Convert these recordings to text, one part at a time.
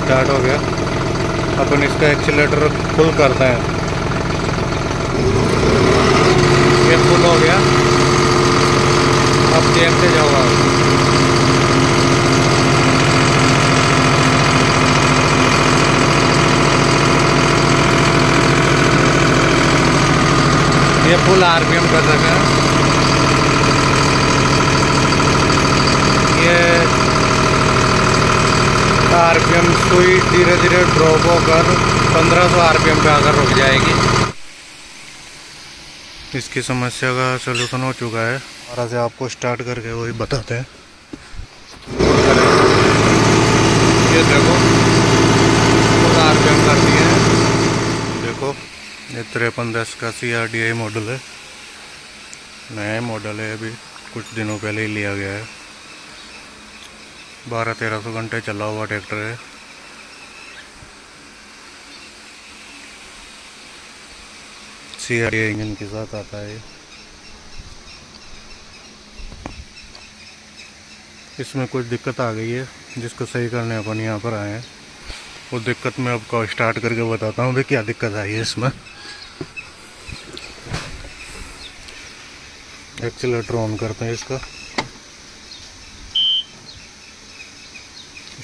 Start हो गया। अपन इसका एक्सीटर फुल करते हैं। ये फुल हो गया। अब देखते जाओ आप। ये फुल आरपीएम कर सके ये सुई धीरे धीरे ड्रॉप होकर 1500 आरपीएम पे आकर रुक जाएगी। इसकी समस्या का सलूशन हो चुका है। और से आपको स्टार्ट करके वही बताते हैं। ये देखो आरपीएम कर दिए हैं। देखो ये तिरपन दस का C R D I model है। नया मॉडल है अभी कुछ दिनों पहले ही लिया गया है। बारह तेरह सौ घंटे चला हुआ ट्रैक्टर है। सी इंजन के साथ आता है इसमें कुछ दिक्कत आ गई है, जिसको सही करने अपन यहाँ पर आए हैं। वो दिक्कत मैं आपको स्टार्ट करके बताता हूँ भाई क्या दिक्कत आई है इसमें। एक्सीटर ऑन करते हैं इसका।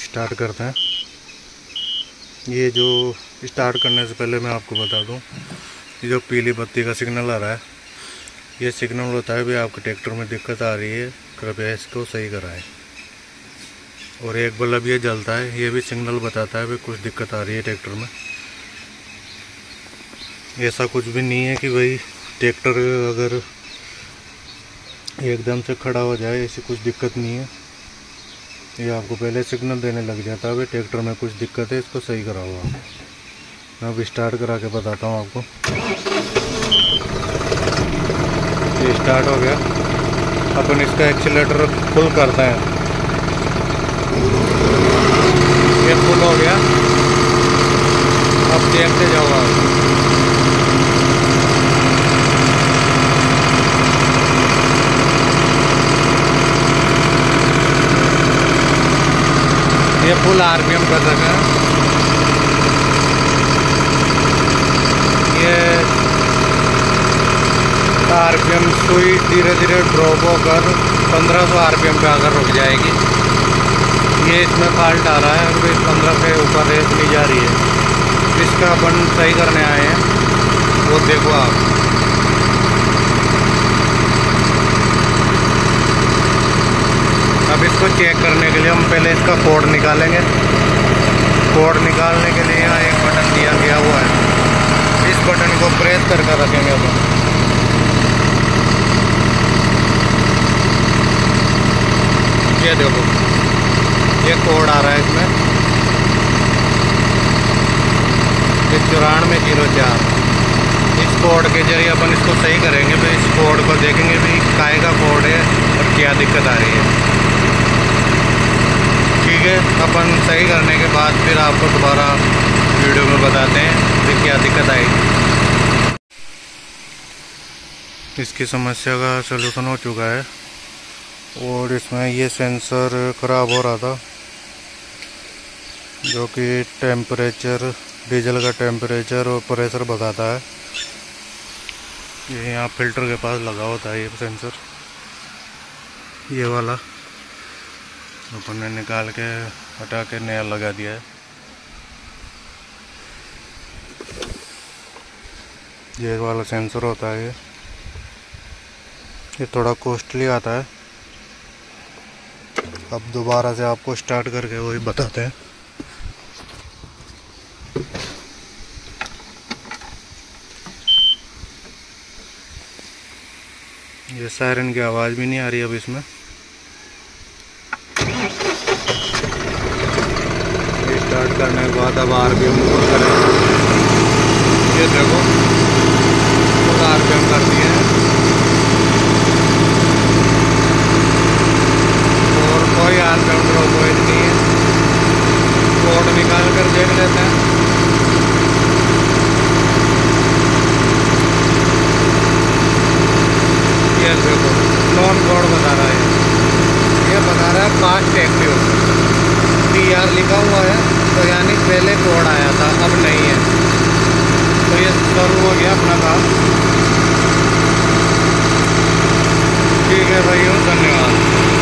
स्टार्ट करते हैं। ये जो स्टार्ट करने से पहले मैं आपको बता दूँ ये जो पीली बत्ती का सिग्नल आ रहा है, ये सिग्नल होता है भी आपके ट्रैक्टर में दिक्कत आ रही है, कृपया इसको सही कराएँ। और एक बल्ब ये जलता है, ये भी सिग्नल बताता है भी कुछ दिक्कत आ रही है ट्रैक्टर में। ऐसा कुछ भी नहीं है कि भाई ट्रैक्टर अगर एकदम से खड़ा हो जाए, ऐसी कुछ दिक्कत नहीं है। ये आपको पहले सिग्नल देने लग जाता है भाई ट्रैक्टर में कुछ दिक्कत है, इसको सही कराओ आप। मैं अब स्टार्ट करा के बताता हूँ आपको। ये स्टार्ट हो गया। अपन इसका एक्सीटर फुल करते हैं। ये फुल हो गया। अब देखते जाओ आप ये फुल आरपीएम कर सके ये आरपीएम सुई धीरे धीरे ड्रॉप होकर 1500 आरपीएम पे आकर रुक जाएगी। ये इसमें फॉल्ट आ रहा है अभी पंद्रह से ऊपर रेस ली जा रही है। इसका अपन सही करने आए हैं। वो देखो आप। अब इसको चेक करने के लिए हम पहले इसका कोड निकालेंगे। कोड निकालने के लिए यहाँ एक बटन दिया गया हुआ है। इस बटन को प्रेस करके रखेंगे अब ये देखो। ये कोड आ रहा है इसमें। ये चौरानवे ज़ीरो चार। इस कोड के ज़रिए अपन इसको सही करेंगे तो इस कोड को देखेंगे भी काय का कोड है और क्या दिक्कत आ रही है। ठीक है, अपन सही करने के बाद फिर आपको दोबारा वीडियो में बताते हैं कि क्या दिक्कत आएगी इसकी समस्या का सलूशन हो चुका है। और इसमें ये सेंसर ख़राब हो रहा था, जो कि टेम्परेचर डीजल का टेम्परेचर और प्रेशर बताता है। ये यहाँ फ़िल्टर के पास लगा होता है ये सेंसर ये वाला अपन ने निकाल के हटा के नया लगा दिया है। ये वाला सेंसर होता है ये। ये थोड़ा कॉस्टली आता है। अब दोबारा से आपको स्टार्ट करके वही बताते हैं। ये सायरन की आवाज़ भी नहीं आ रही अब इसमें। स्टार्ट करने के बाद अब आर पी एम फुल करेंगे ये देखो आर पी एम कर दिए हैं। चार ग्राउंड रोक वेट नहीं है कोड निकाल कर देख लेते हैं यस देखो नॉन कोड बता रहा है ये बता रहा है पास्ट एक्टिव टी आर लिखा हुआ है तो यानी पहले कोड आया था अब नहीं है तो ये शुरू हो गया अपना काम ठीक है भाइयों धन्यवाद